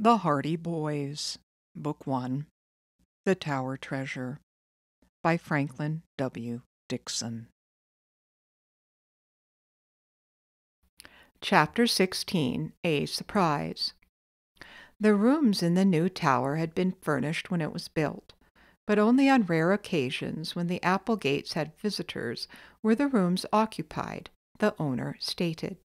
The Hardy Boys, Book One The Tower Treasure by Franklin W. Dixon. Chapter 16 A Surprise. The rooms in the new tower had been furnished when it was built, but only on rare occasions when the Applegates had visitors were the rooms occupied, the owner stated.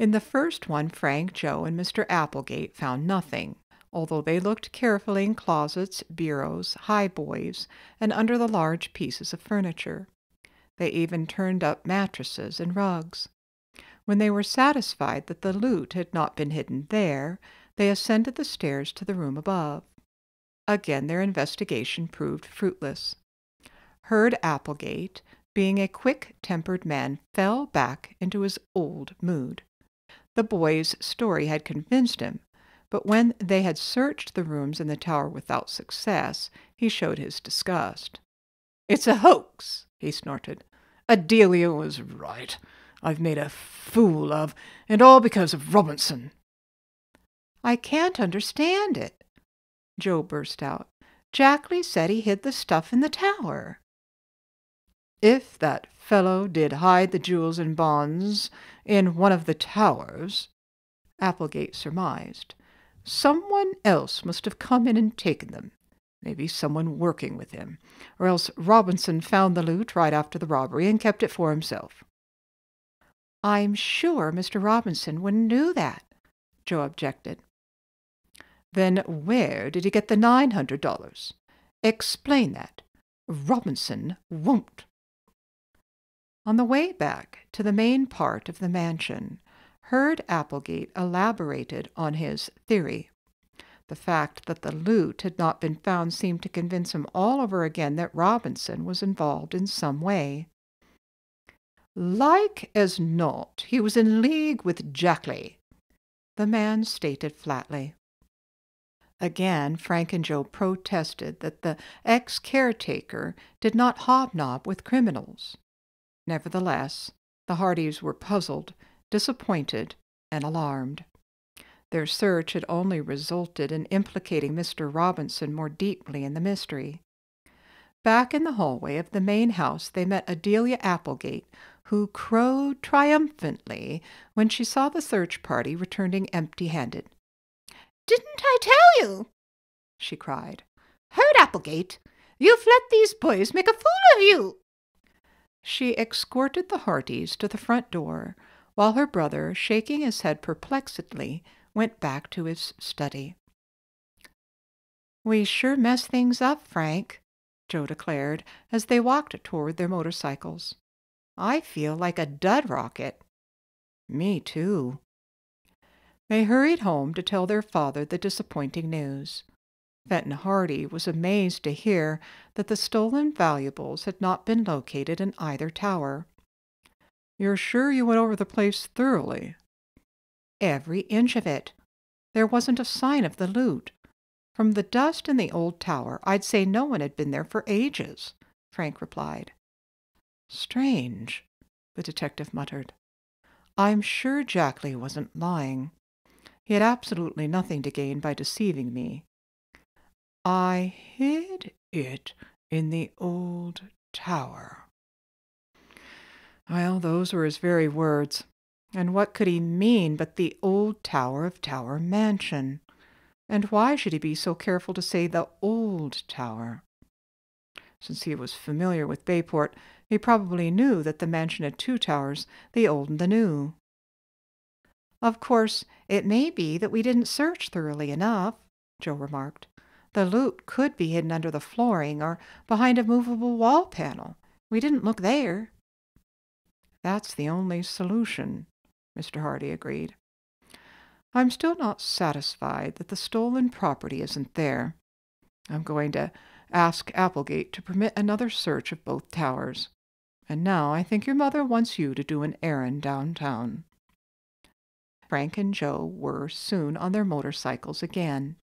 In the first one, Frank, Joe, and Mr. Applegate found nothing, although they looked carefully in closets, bureaus, highboys, and under the large pieces of furniture. They even turned up mattresses and rugs. When they were satisfied that the loot had not been hidden there, they ascended the stairs to the room above. Again their investigation proved fruitless. Hurd Applegate, being a quick-tempered man, fell back into his old mood. The boy's story had convinced him, but when they had searched the rooms in the tower without success, he showed his disgust. It's a hoax, he snorted. Adelia was right. I've made a fool of, and all because of Robinson. I can't understand it, Joe burst out. Jackley said he hid the stuff in the tower. If that fellow did hide the jewels and bonds in one of the towers, Applegate surmised, someone else must have come in and taken them. Maybe someone working with him, or else Robinson found the loot right after the robbery and kept it for himself. I'm sure Mr. Robinson wouldn't do that, Joe objected. Then where did he get the nine hundred dollars? Explain that. Robinson won't. On the way back to the main part of the mansion, Hurd Applegate elaborated on his theory. The fact that the loot had not been found seemed to convince him all over again that Robinson was involved in some way. Like as not, he was in league with Jackley, the man stated flatly. Again, Frank and Joe protested that the ex-caretaker did not hobnob with criminals. Nevertheless, the Hardys were puzzled, disappointed, and alarmed. Their search had only resulted in implicating Mr. Robinson more deeply in the mystery. Back in the hallway of the main house, they met Adelia Applegate, who crowed triumphantly when she saw the search party returning empty handed. Didn't I tell you? she cried. Hurd Applegate, you've let these boys make a fool of you. She escorted the Hardys to the front door, while her brother, shaking his head perplexedly, went back to his study. We sure messed things up, Frank, Joe declared as they walked toward their motorcycles. I feel like a dud rocket. Me too. They hurried home to tell their father the disappointing news. Fenton Hardy was amazed to hear that the stolen valuables had not been located in either tower. You're sure you went over the place thoroughly? Every inch of it. There wasn't a sign of the loot. From the dust in the old tower, I'd say no one had been there for ages, Frank replied. Strange, the detective muttered. I'm sure Jackley wasn't lying. He had absolutely nothing to gain by deceiving me. I hid it in the old tower. Well, those were his very words. And what could he mean but the old tower of Tower Mansion? And why should he be so careful to say the old tower? Since he was familiar with Bayport, he probably knew that the mansion had two towers, the old and the new. Of course, it may be that we didn't search thoroughly enough, Joe remarked. The loot could be hidden under the flooring or behind a movable wall panel. We didn't look there. That's the only solution, Mr. Hardy agreed. I'm still not satisfied that the stolen property isn't there. I'm going to ask Applegate to permit another search of both towers. And now I think your mother wants you to do an errand downtown. Frank and Joe were soon on their motorcycles again.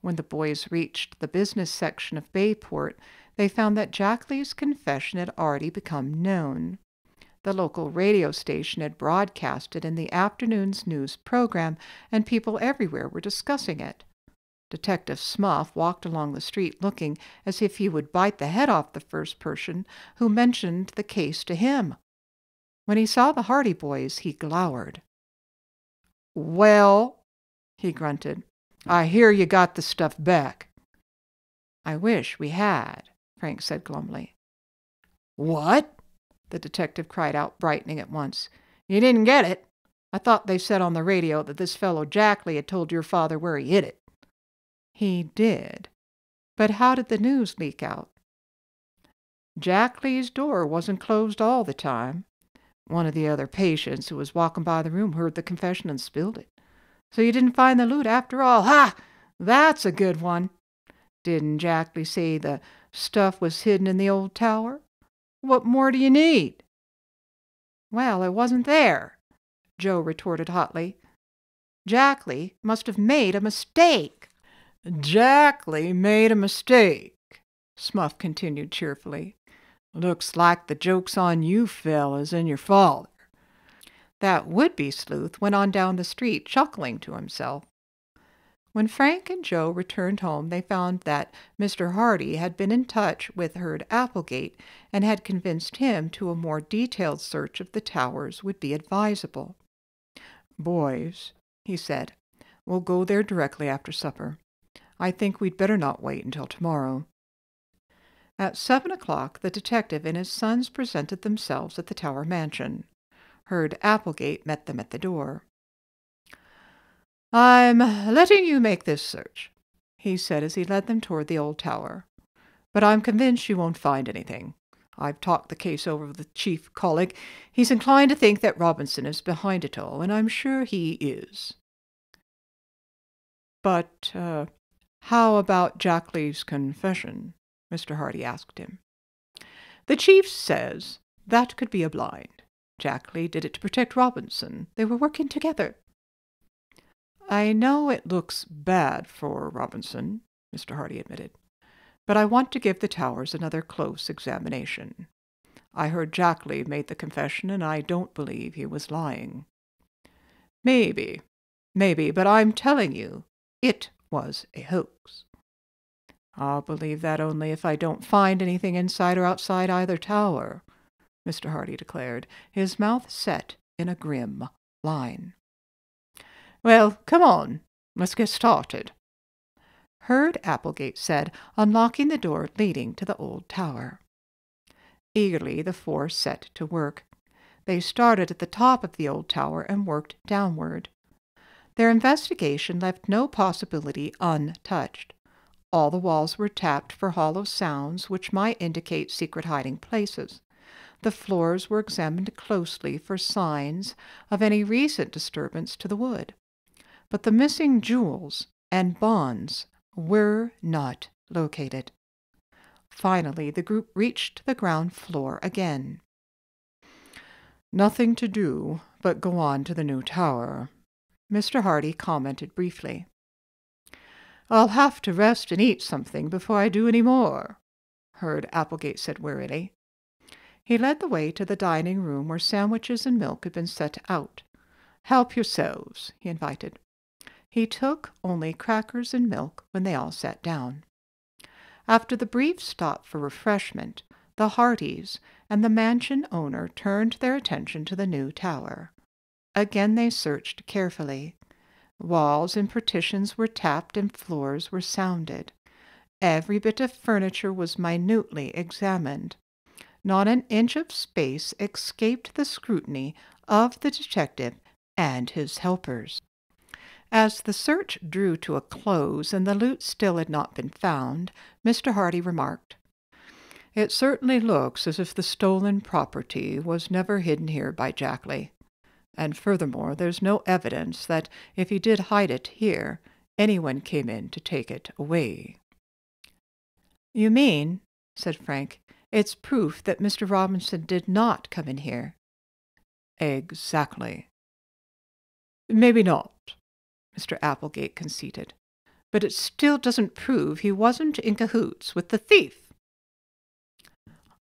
When the boys reached the business section of Bayport, they found that Jackley's confession had already become known. The local radio station had broadcast it in the afternoon's news program, and people everywhere were discussing it. Detective Smuff walked along the street looking as if he would bite the head off the first person who mentioned the case to him. When he saw the Hardy boys, he glowered. Well, he grunted, I hear you got the stuff back. I wish we had, Frank said glumly. What? the detective cried out, brightening at once. You didn't get it? I thought they said on the radio that this fellow Jackley had told your father where he hid it. He did. But how did the news leak out? Jackley's door wasn't closed all the time. One of the other patients who was walking by the room heard the confession and spilled it. So you didn't find the loot after all. Ha! That's a good one. Didn't Jackley say the stuff was hidden in the old tower? What more do you need? Well, it wasn't there, Joe retorted hotly. Jackley must have made a mistake. Jackley made a mistake, Smuff continued cheerfully. Looks like the joke's on you fellas and your father. That would-be sleuth went on down the street, chuckling to himself. When Frank and Joe returned home, they found that Mr. Hardy had been in touch with Hurd Applegate and had convinced him to a more detailed search of the towers would be advisable. Boys, he said, we'll go there directly after supper. I think we'd better not wait until tomorrow. At seven o'clock, the detective and his sons presented themselves at the Tower mansion. Hurd Applegate met them at the door. I'm letting you make this search, he said as he led them toward the old tower. But I'm convinced you won't find anything. I've talked the case over with the chief Collig. He's inclined to think that Robinson is behind it all, and I'm sure he is. But uh, how about Jack Jackley's confession? Mr. Hardy asked him. The chief says that could be a blind. Jackley did it to protect Robinson. They were working together. I know it looks bad for Robinson, Mr. Hardy admitted, but I want to give the towers another close examination. I heard Jackley made the confession, and I don't believe he was lying. Maybe, maybe, but I'm telling you, it was a hoax. I'll believe that only if I don't find anything inside or outside either tower, Mr. Hardy declared, his mouth set in a grim line. Well, come on, let's get started. Hurd Applegate said, unlocking the door leading to the old tower. Eagerly the four set to work. They started at the top of the old tower and worked downward. Their investigation left no possibility untouched. All the walls were tapped for hollow sounds which might indicate secret hiding places. The floors were examined closely for signs of any recent disturbance to the wood. But the missing jewels and bonds were not located. Finally, the group reached the ground floor again. Nothing to do but go on to the new tower, Mr. Hardy commented briefly. I'll have to rest and eat something before I do any more, Hurd Applegate said wearily. He led the way to the dining room where sandwiches and milk had been set out. Help yourselves, he invited. He took only crackers and milk when they all sat down. After the brief stop for refreshment, the Hardys and the mansion owner turned their attention to the new tower. Again they searched carefully. Walls and partitions were tapped and floors were sounded. Every bit of furniture was minutely examined. Not an inch of space escaped the scrutiny of the detective and his helpers. As the search drew to a close and the loot still had not been found, Mr. Hardy remarked, It certainly looks as if the stolen property was never hidden here by Jackley. And furthermore, there's no evidence that if he did hide it here, anyone came in to take it away. You mean, said Frank, it's proof that Mr. Robinson did not come in here. Exactly. Maybe not, Mr. Applegate conceded, but it still doesn't prove he wasn't in cahoots with the thief.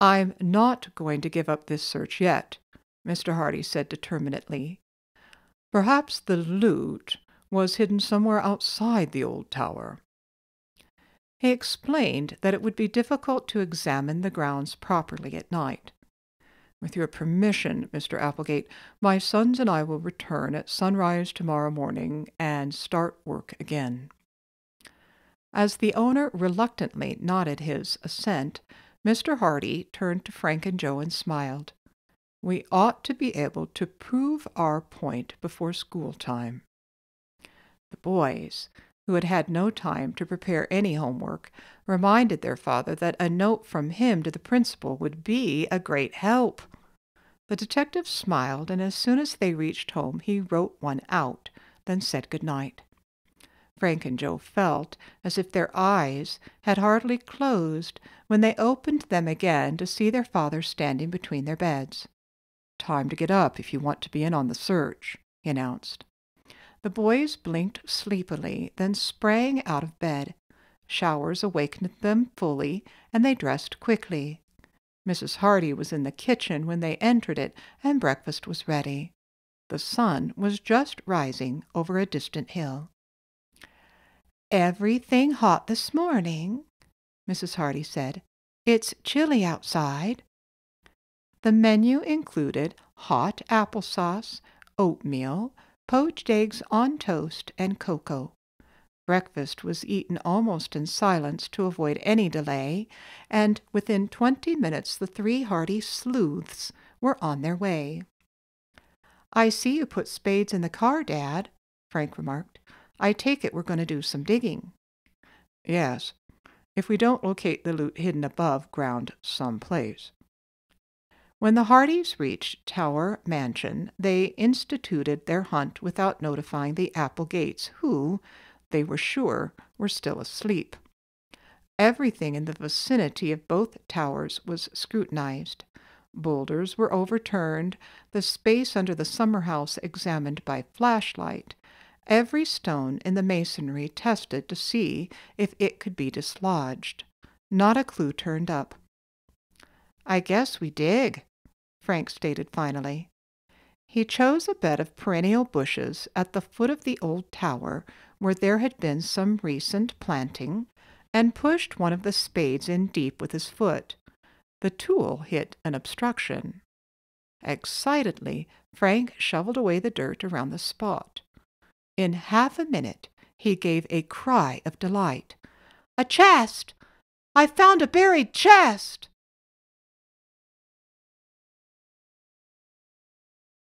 I'm not going to give up this search yet, Mr. Hardy said determinedly. Perhaps the loot was hidden somewhere outside the old tower. He explained that it would be difficult to examine the grounds properly at night. With your permission, Mr. Applegate, my sons and I will return at sunrise tomorrow morning and start work again. As the owner reluctantly nodded his assent, Mr. Hardy turned to Frank and Joe and smiled. We ought to be able to prove our point before school time. The boys, who had had no time to prepare any homework, reminded their father that a note from him to the principal would be a great help. The detective smiled, and as soon as they reached home, he wrote one out, then said good night. Frank and Joe felt as if their eyes had hardly closed when they opened them again to see their father standing between their beds. Time to get up if you want to be in on the search, he announced. The boys blinked sleepily, then sprang out of bed. Showers awakened them fully, and they dressed quickly. Mrs. Hardy was in the kitchen when they entered it, and breakfast was ready. The sun was just rising over a distant hill. Everything hot this morning, Mrs. Hardy said. It's chilly outside. The menu included hot applesauce, oatmeal, poached eggs on toast, and cocoa. Breakfast was eaten almost in silence to avoid any delay, and within twenty minutes the three Hardy sleuths were on their way. I see you put spades in the car, Dad, Frank remarked. I take it we're going to do some digging. Yes, if we don't locate the loot hidden above ground some place. When the Hardys reached Tower Mansion, they instituted their hunt without notifying the Applegates, who, they were sure, were still asleep. Everything in the vicinity of both towers was scrutinized. Boulders were overturned, the space under the summer house examined by flashlight, every stone in the masonry tested to see if it could be dislodged. Not a clue turned up. I guess we dig, Frank stated finally. He chose a bed of perennial bushes at the foot of the old tower where there had been some recent planting and pushed one of the spades in deep with his foot. The tool hit an obstruction. Excitedly, Frank shoveled away the dirt around the spot. In half a minute, he gave a cry of delight. A chest! I found a buried chest!